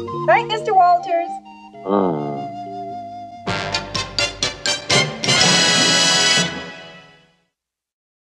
Right, Mr. Walters? Hmm.